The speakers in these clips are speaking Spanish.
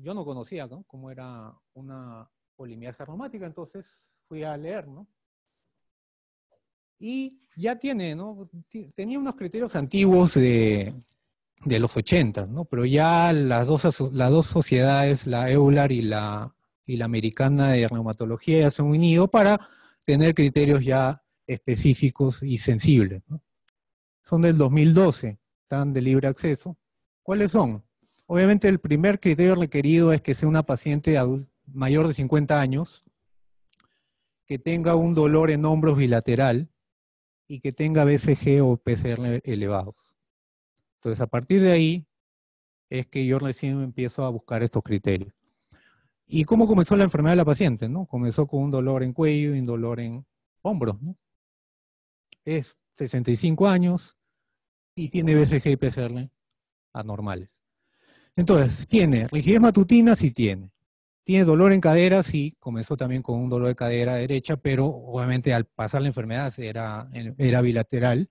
yo no conocía ¿no? cómo era una polimialgia reumática, entonces fui a leer, ¿no? Y ya tiene, ¿no? Tenía unos criterios antiguos de, de los 80, ¿no? Pero ya las dos, las dos sociedades, la EULAR y la, y la Americana de Reumatología, ya se han unido para tener criterios ya específicos y sensibles. ¿no? Son del 2012, están de libre acceso. ¿Cuáles son? Obviamente el primer criterio requerido es que sea una paciente mayor de 50 años, que tenga un dolor en hombros bilateral y que tenga BCG o PCR elevados. Entonces, a partir de ahí es que yo recién empiezo a buscar estos criterios. ¿Y cómo comenzó la enfermedad de la paciente? ¿no? Comenzó con un dolor en cuello y un dolor en hombros. Es 65 años y tiene BCG y PCR anormales. Entonces, ¿tiene rigidez matutina? Sí tiene. ¿Tiene dolor en cadera? Sí, comenzó también con un dolor de cadera derecha, pero obviamente al pasar la enfermedad era, era bilateral.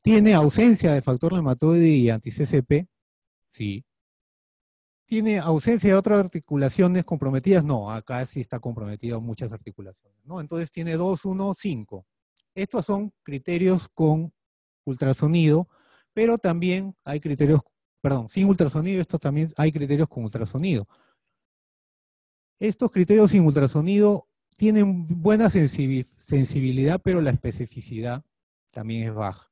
¿Tiene ausencia de factor reumatoide y anti-CCP? Sí. ¿Tiene ausencia de otras articulaciones comprometidas? No, acá sí está comprometido muchas articulaciones. ¿no? Entonces tiene 2, 1, 5. Estos son criterios con ultrasonido, pero también hay criterios perdón, sin ultrasonido, esto también hay criterios con ultrasonido. Estos criterios sin ultrasonido tienen buena sensibilidad, pero la especificidad también es baja.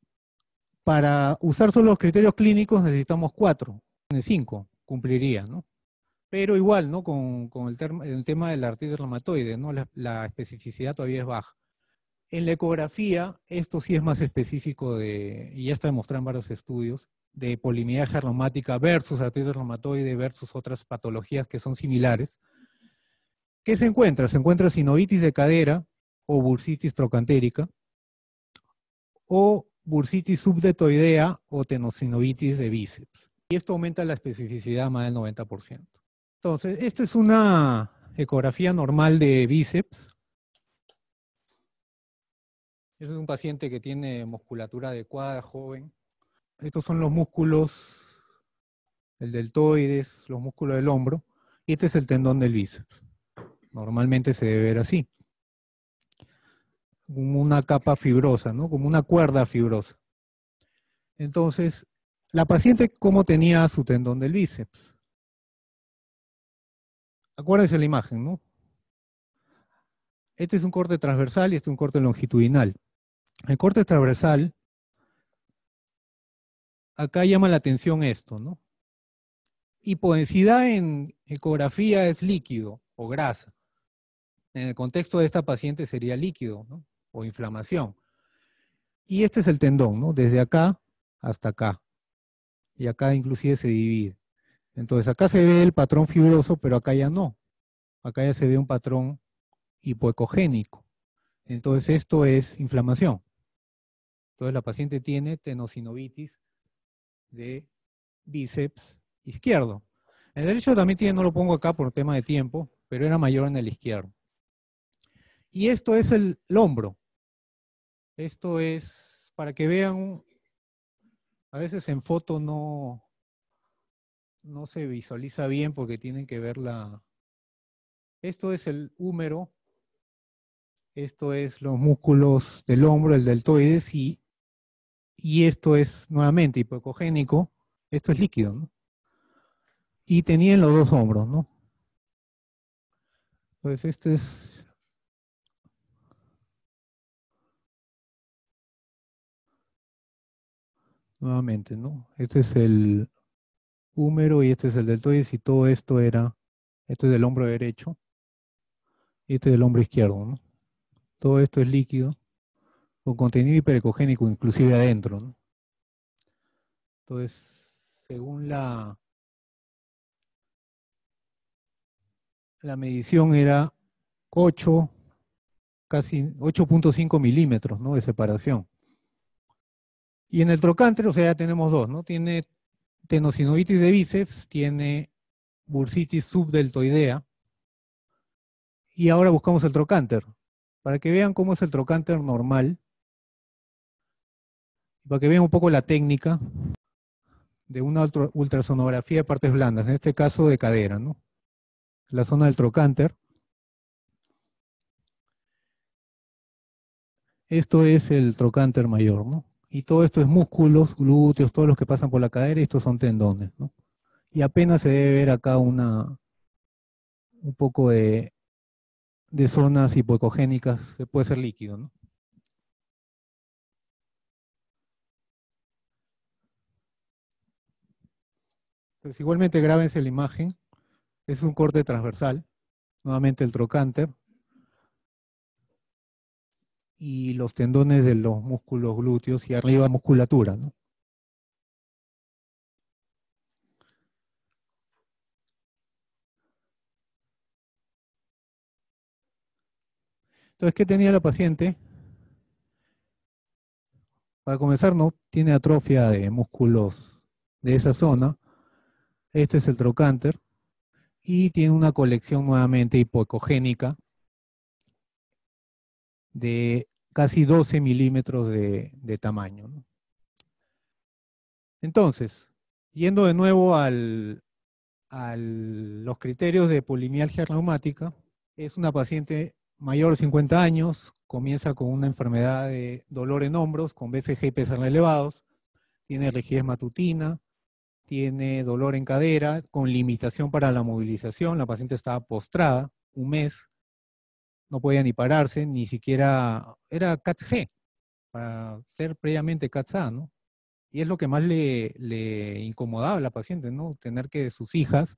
Para usar solo los criterios clínicos necesitamos cuatro, cinco cumpliría, ¿no? Pero igual, ¿no? Con, el, tema del artritis reumatoide, ¿no? La, especificidad todavía es baja. En la ecografía, esto sí es más específico de, y ya está demostrado en varios estudios, de polimialgia reumática versus artritis reumatoide versus otras patologías que son similares. ¿Qué se encuentra? Se encuentra sinovitis de cadera o bursitis trocantérica o bursitis subdetoidea o tenosinovitis de bíceps. Y esto aumenta la especificidad más del 90%. Entonces, esta es una ecografía normal de bíceps. Ese es un paciente que tiene musculatura adecuada, joven, estos son los músculos, el deltoides, los músculos del hombro, y este es el tendón del bíceps. Normalmente se debe ver así. Como una capa fibrosa, ¿no? Como una cuerda fibrosa. Entonces, la paciente, ¿cómo tenía su tendón del bíceps? Acuérdense la imagen, ¿no? Este es un corte transversal y este es un corte longitudinal. El corte transversal acá llama la atención esto, ¿no? Hipodensidad en ecografía es líquido o grasa. En el contexto de esta paciente sería líquido, ¿no? O inflamación. Y este es el tendón, ¿no? Desde acá hasta acá. Y acá inclusive se divide. Entonces acá se ve el patrón fibroso, pero acá ya no. Acá ya se ve un patrón hipoecogénico. Entonces esto es inflamación. Entonces la paciente tiene tenosinovitis de bíceps izquierdo. El derecho también tiene, no lo pongo acá por tema de tiempo, pero era mayor en el izquierdo. Y esto es el, hombro. Esto es, para que vean, a veces en foto no, no se visualiza bien porque tienen que ver la... Esto es el húmero, esto es los músculos del hombro, el deltoides, y y esto es nuevamente hipocogénico, esto es líquido, ¿no? Y tenía en los dos hombros, ¿no? Pues este es... Nuevamente, ¿no? Este es el húmero y este es el deltoides y todo esto era, este es del hombro derecho y este es del hombro izquierdo, ¿no? Todo esto es líquido con contenido hiperecogénico inclusive adentro. Entonces, según la, la medición era 8, casi 8.5 milímetros ¿no? de separación. Y en el trocánter, o sea, ya tenemos dos, ¿no? Tiene tenosinovitis de bíceps, tiene bursitis subdeltoidea, y ahora buscamos el trocánter. Para que vean cómo es el trocánter normal, para que vean un poco la técnica de una ultrasonografía de partes blandas, en este caso de cadera, ¿no? la zona del trocánter. Esto es el trocánter mayor, ¿no? Y todo esto es músculos, glúteos, todos los que pasan por la cadera, y estos son tendones, ¿no? Y apenas se debe ver acá una, un poco de, de zonas hipoecogénicas, se puede ser líquido, ¿no? Pues igualmente grábense la imagen. Es un corte transversal. Nuevamente el trocánter. Y los tendones de los músculos glúteos y arriba musculatura. Entonces, ¿qué tenía la paciente? Para comenzar, no tiene atrofia de músculos de esa zona. Este es el trocánter. Y tiene una colección nuevamente hipoecogénica de casi 12 milímetros de, tamaño. Entonces, yendo de nuevo a los criterios de polimialgia reumática, es una paciente mayor de 50 años, comienza con una enfermedad de dolor en hombros, con BCG y PSR elevados, tiene rigidez matutina, tiene dolor en cadera, con limitación para la movilización, la paciente estaba postrada un mes, no podía ni pararse, ni siquiera, era CATS-G, para ser previamente CATS-A, ¿no? Y es lo que más le, le incomodaba a la paciente, ¿no? Tener que sus hijas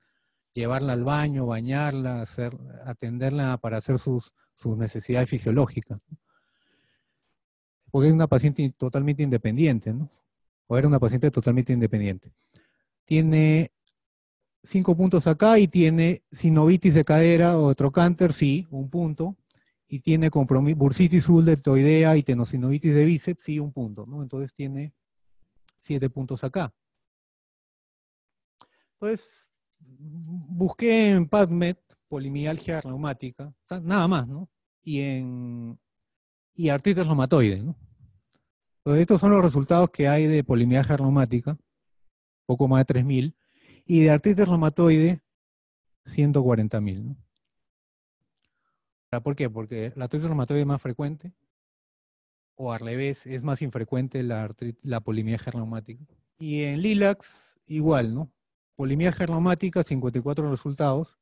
llevarla al baño, bañarla, hacer, atenderla para hacer sus, sus necesidades fisiológicas. Porque es una paciente totalmente independiente, ¿no? O era una paciente totalmente independiente. Tiene cinco puntos acá y tiene sinovitis de cadera o de trocánter, sí, un punto. Y tiene bursitis subdeltoidea y tenosinovitis de bíceps, sí, un punto, ¿no? Entonces tiene siete puntos acá. Entonces, busqué en PubMed polimialgia reumática, nada más, ¿no? Y en y artritis reumatoide, ¿no? Pues estos son los resultados que hay de polimialgia reumática, poco más de 3.000, y de artritis reumatoide, 140.000, ¿no? ¿Por qué? Porque la artritis reumatoide es más frecuente, o al revés, es más infrecuente la, la reumática. Y en LILAX, igual, ¿no? Polimia reumática, 54 resultados.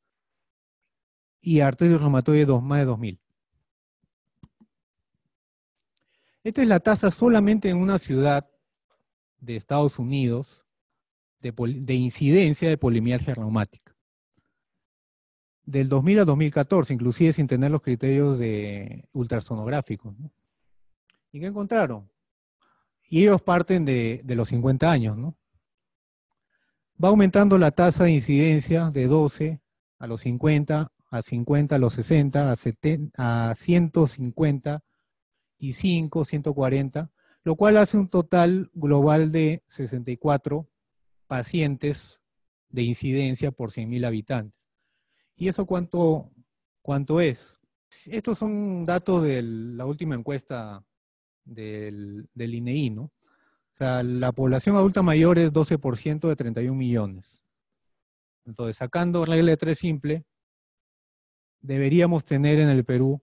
Y artritis reumatoide, 2, más de 2000. Esta es la tasa solamente en una ciudad de Estados Unidos de, incidencia de polimialgia reumática. Del 2000 a 2014, inclusive sin tener los criterios de ultrasonográficos. ¿Y qué encontraron? Y ellos parten de, de los 50 años, ¿no? va aumentando la tasa de incidencia de 12 a los 50, a 50 a los 60, a, 70, a 150 y 5, 140, lo cual hace un total global de 64 pacientes de incidencia por 100.000 habitantes. ¿Y eso cuánto, cuánto es? Estos son datos de la última encuesta del, del INEI, ¿no? la población adulta mayor es 12% de 31 millones. Entonces, sacando regla de tres simple, deberíamos tener en el Perú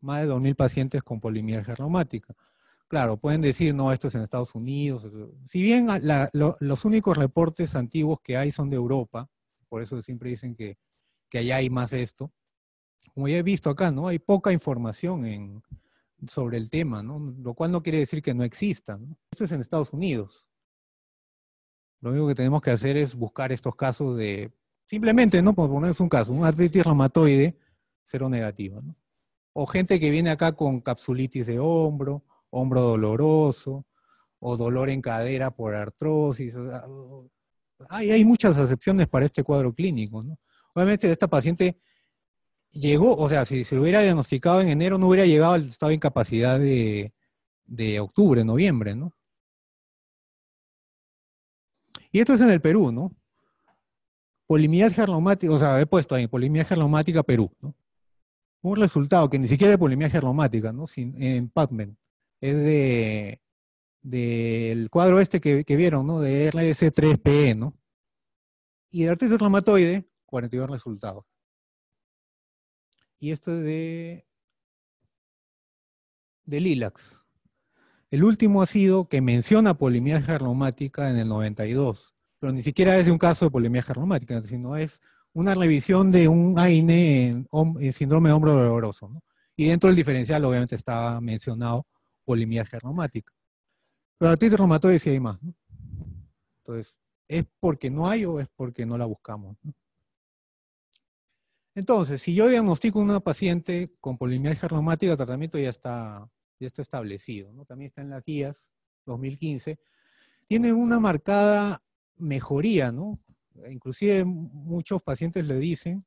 más de 2.000 pacientes con polimialgia reumática. Claro, pueden decir, no, esto es en Estados Unidos. Si bien los únicos reportes antiguos que hay son de Europa, por eso siempre dicen que, que allá hay más esto, como ya he visto acá, ¿no? Hay poca información sobre el tema, ¿no? Lo cual no quiere decir que no exista. Esto es en Estados Unidos. Lo único que tenemos que hacer es buscar estos casos de, simplemente, ¿no? Por ponerles un caso, un artritis reumatoide cero negativa, ¿no? O gente que viene acá con capsulitis de hombro, hombro doloroso, o dolor en cadera por artrosis. hay, hay muchas excepciones para este cuadro clínico, ¿no? Obviamente esta paciente llegó, o sea, si se hubiera diagnosticado en enero, no hubiera llegado al estado de incapacidad de, de octubre, noviembre, ¿no? Y esto es en el Perú, ¿no? Polimialgia reumática, o sea, he puesto ahí, polimialgia reumática Perú, ¿no? Un resultado que ni siquiera es polimialgia reumática, ¿no? Sin, en PubMed. Es de del cuadro este que, que vieron, ¿no? De RS3PE, ¿no? Y de artritis reumatoide, 42 resultados. y esto es de, de Lilacs. El último ha sido que menciona polimialgia reumática en el 92, pero ni siquiera es un caso de polimialgia reumática, sino es una revisión de un AINE en, síndrome de hombro doloroso. Y dentro del diferencial obviamente estaba mencionado polimialgia reumática. Pero artritis reumatoide sí hay más. Entonces, ¿es porque no hay o es porque no la buscamos? Entonces, si yo diagnostico a una paciente con polimialgia reumática, el tratamiento ya está, ya está establecido. También está en las guías 2015. Tiene una marcada mejoría, ¿no? Inclusive muchos pacientes le dicen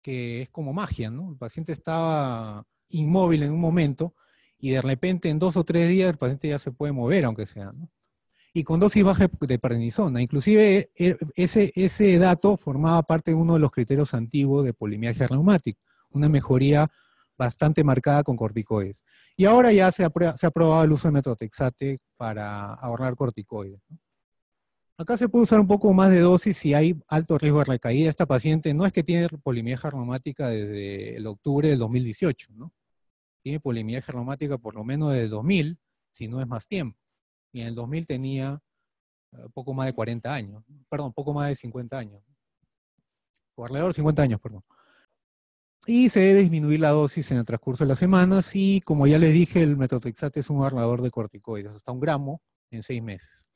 que es como magia, ¿no? El paciente estaba inmóvil en un momento y de repente en dos o tres días el paciente ya se puede mover, aunque sea, ¿no? Y con dosis baja de prednisona. Inclusive e, ese, ese dato formaba parte de uno de los criterios antiguos de polimialgia reumática, una mejoría bastante marcada con corticoides. Y ahora ya se ha, se ha probado el uso de metotrexate para ahorrar corticoides. ¿no? Acá se puede usar un poco más de dosis si hay alto riesgo de recaída. Esta paciente no es que tiene polimialgia reumática desde el octubre del 2018, ¿no? Tiene polimialgia reumática por lo menos desde el 2000, si no es más tiempo. Y en el 2000 tenía eh, poco más de 40 años, perdón, poco más de 50 años. O alrededor de 50 años, perdón. Y se debe disminuir la dosis en el transcurso de las semanas y, como ya les dije, el metotrexate es un ahorrador de corticoides, hasta un gramo en seis meses.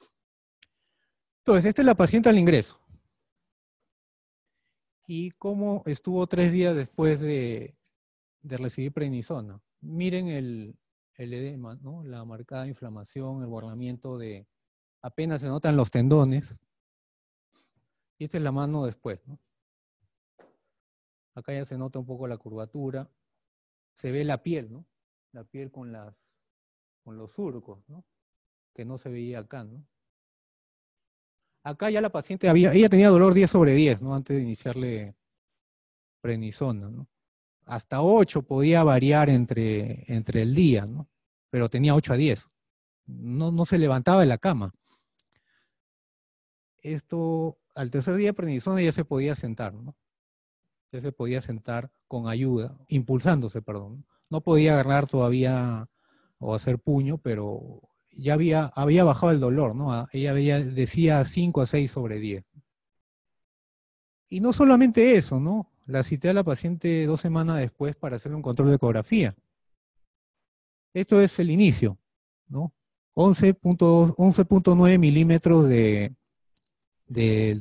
Entonces, esta es la paciente al ingreso. ¿Y cómo estuvo tres días después de, recibir prednisona? Miren el, edema, ¿no? la marcada inflamación, el borramiento de... Apenas se notan los tendones. Y esta es la mano después. Acá ya se nota un poco la curvatura. Se ve la piel, ¿no? La piel con, los surcos, ¿no? Que no se veía acá, ¿no? Acá ya la paciente había, ella tenía dolor 10 sobre 10, ¿no? Antes de iniciarle prednisona, ¿no? Hasta 8 podía variar entre, entre el día, ¿no? Pero tenía 8 a 10. No, no se levantaba de la cama. Esto, al tercer día de prednisona ya se podía sentar, ¿no? Ya se podía sentar con ayuda, impulsándose, perdón. No podía agarrar todavía o hacer puño, pero ya había, había bajado el dolor, ¿no? Ah, ella decía 5 a 6 sobre 10. Y no solamente eso, ¿no? La cité a la paciente dos semanas después para hacerle un control de ecografía. Esto es el inicio, ¿no? 11.9 milímetros de, de,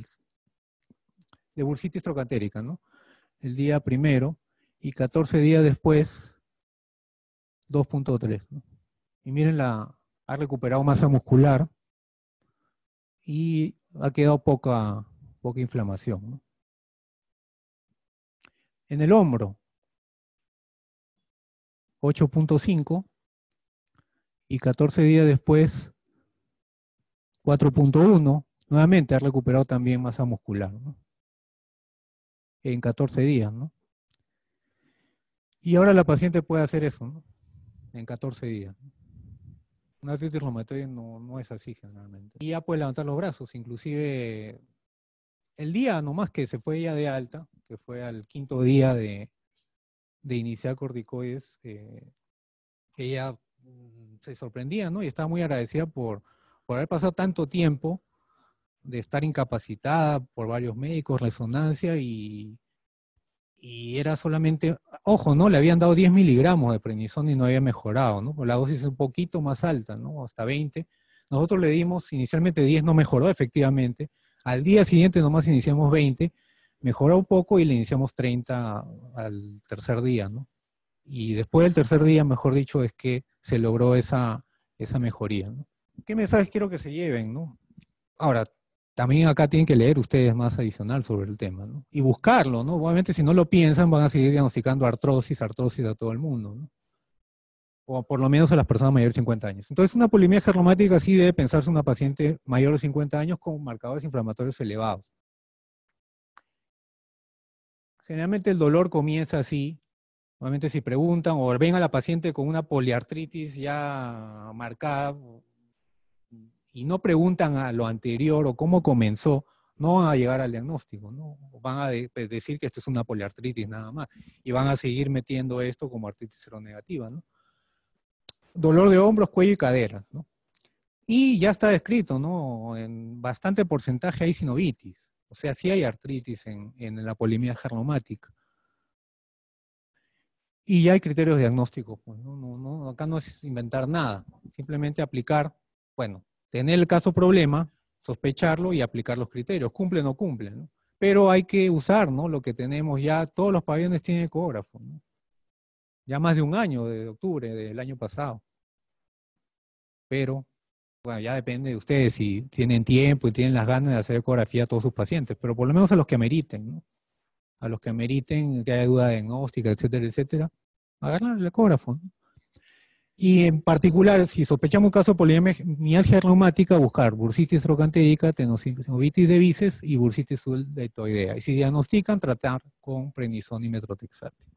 de bursitis trocantérica, ¿no? El día primero y 14 días después, 2.3, ¿no? Y miren la, ha recuperado masa muscular y ha quedado poca, poca inflamación. En el hombro, 8.5 y 14 días después, 4.1. Nuevamente ha recuperado también masa muscular. En 14 días. ¿no? Y ahora la paciente puede hacer eso ¿no? en 14 días. Una artritis reumatoide no, no es así generalmente. Y ya puede levantar los brazos, inclusive el día nomás que se fue ya de alta, que fue al quinto día de, iniciar corticoides, eh, ella mm, se sorprendía, ¿no? Y estaba muy agradecida por, por haber pasado tanto tiempo de estar incapacitada por varios médicos, resonancia y, y era solamente, ojo, ¿no? Le habían dado 10 miligramos de prednisona y no había mejorado, ¿no? La dosis es un poquito más alta, ¿no? Hasta 20. Nosotros le dimos inicialmente 10, no mejoró efectivamente. Al día siguiente nomás iniciamos 20, mejoró un poco y le iniciamos 30 al tercer día, ¿no? Y después del tercer día, mejor dicho, es que se logró esa, esa mejoría, ¿no? ¿Qué mensajes quiero que se lleven, no? Ahora, también acá tienen que leer ustedes más adicional sobre el tema, ¿no? Y buscarlo, ¿no? Obviamente si no lo piensan van a seguir diagnosticando artrosis, artrosis a todo el mundo, ¿no? O por lo menos a las personas mayores de 50 años. Entonces una polimialgia reumática sí debe pensarse una paciente mayor de 50 años con marcadores inflamatorios elevados. Generalmente el dolor comienza así. Obviamente si preguntan o ven a la paciente con una poliartritis ya marcada, y no preguntan a lo anterior o cómo comenzó, no van a llegar al diagnóstico, ¿no? Van a pues, decir que esto es una poliartritis nada más y van a seguir metiendo esto como artritis seronegativa, ¿no? Dolor de hombros, cuello y cadera, ¿no? Y ya está descrito, ¿no? En bastante porcentaje hay sinovitis, o sea, sí hay artritis en, en la polimia gernomática. Y ya hay criterios diagnósticos, pues, ¿no? No, no, acá no es inventar nada, simplemente aplicar, bueno, tener el caso problema, sospecharlo y aplicar los criterios. Cumple o no cumple, ¿no? Pero hay que usar, ¿no? Lo que tenemos ya, todos los pabellones tienen ecógrafo, ¿no? Ya más de un año, de octubre del año pasado. Pero, bueno, ya depende de ustedes si tienen tiempo y tienen las ganas de hacer ecografía a todos sus pacientes, pero por lo menos a los que ameriten, ¿no? A los que ameriten, que haya duda diagnóstica, etcétera, etcétera, agarrar el ecógrafo, ¿no? Y en particular, si sospechamos un caso de polimialgia reumática, buscar bursitis trocantérica, tenosinovitis de vices y bursitis sulcetoidea. Y si diagnostican, tratar con prednisona y metrotexate.